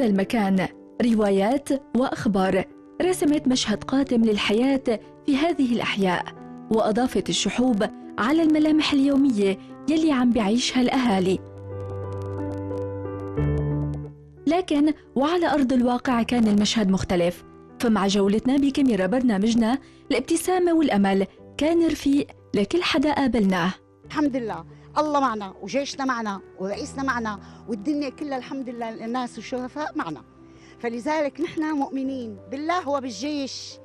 هذا المكان. روايات وأخبار. رسمت مشهد قاتم للحياة في هذه الأحياء. وأضافت الشحوب على الملامح اليومية يلي عم بعيشها الأهالي. لكن وعلى أرض الواقع كان المشهد مختلف. فمع جولتنا بكاميرا برنامجنا الابتسامة والأمل كان رفيق لكل حدا قابلناه. الحمد لله. الله معنا وجيشنا معنا ورئيسنا معنا والدنيا كلها الحمد لله الناس والشرفاء معنا. فلذلك نحن مؤمنين بالله وبالجيش.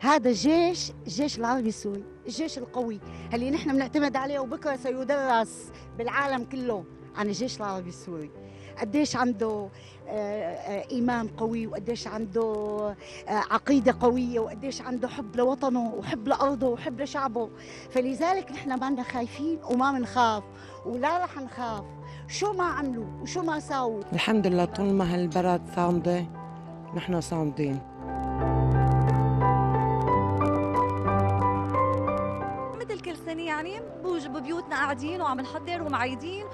هذا الجيش الجيش العربي السوري الجيش القوي اللي نحن بنعتمد عليه وبكرة سيدرس بالعالم كله عن الجيش العربي السوري. قديش عنده آه، آه، إيمان قوي وقديش عنده آه، عقيدة قوية وقديش عنده حب لوطنه وحب لأرضه وحب لشعبه. فلذلك نحن ما خايفين وما بنخاف ولا رح نخاف. شو ما عملوا وشو ما ساووا. الحمد لله طول ما هالبلد صامده نحن صامدين مثل كل سنة يعني ببيوتنا قاعدين وعم نحضر ومعيدين.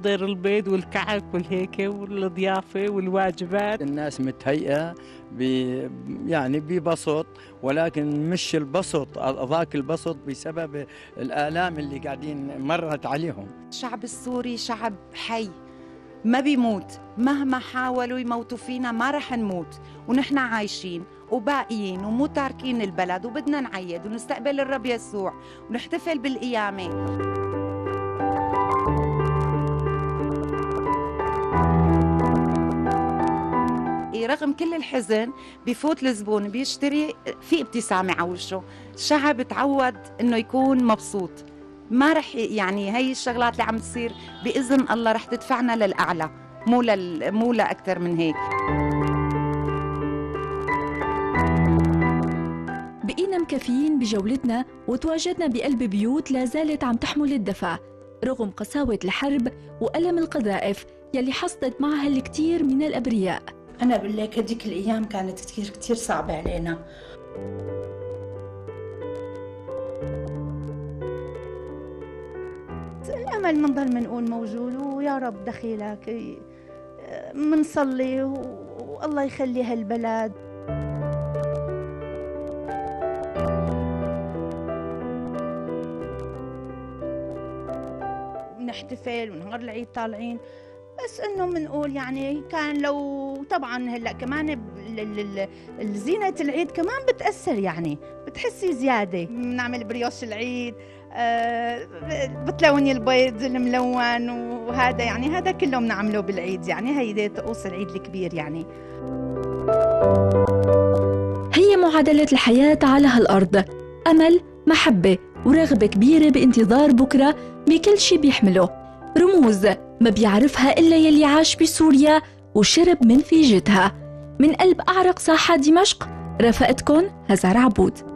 حضر البيض والكعك والهيك والضيافة والواجبات. الناس متهيئة يعني ببسط ولكن مش البسط ذاك البسط بسبب الآلام اللي قاعدين مرت عليهم. الشعب السوري شعب حي ما بيموت. مهما حاولوا يموتوا فينا ما رح نموت. ونحن عايشين وباقيين ومو تاركين البلد وبدنا نعيد ونستقبل الرب يسوع ونحتفل بالقيامة. رغم كل الحزن بفوت الزبون بيشتري في ابتسامة على وشه. الشعب تعود إنه يكون مبسوط. ما رح يعني هي الشغلات اللي عم تصير بإذن الله رح تدفعنا للأعلى مو لل... مو لأكثر من هيك. بقينا مكفيين بجولتنا وتواجدنا بقلب بيوت لا زالت عم تحمل الدفع رغم قساوة الحرب وألم القذائف يلي حصدت معها الكثير من الأبرياء. أنا بالله هديك الأيام كانت كتير كتير صعبة علينا. الأمل منضل منقول موجود ويا رب دخيلك. منصلي والله يخلي هالبلد. نحتفل ونهار العيد طالعين. بس إنه بنقول يعني كان لو طبعا هلأ كمان زينة العيد كمان بتأثر يعني بتحسي زيادة. بنعمل بريوش العيد آه بتلوني البيض الملون وهذا يعني هذا كله بنعمله بالعيد يعني هيدي طقوس العيد الكبير يعني. هي معادلة الحياة على هالأرض أمل محبة ورغبة كبيرة بانتظار بكرة بكل شي بيحمله. رموز ما بيعرفها إلا يلي عاش بسوريا وشرب من فيجتها. من قلب أعرق ساحات دمشق رافقتكم هزار عبود.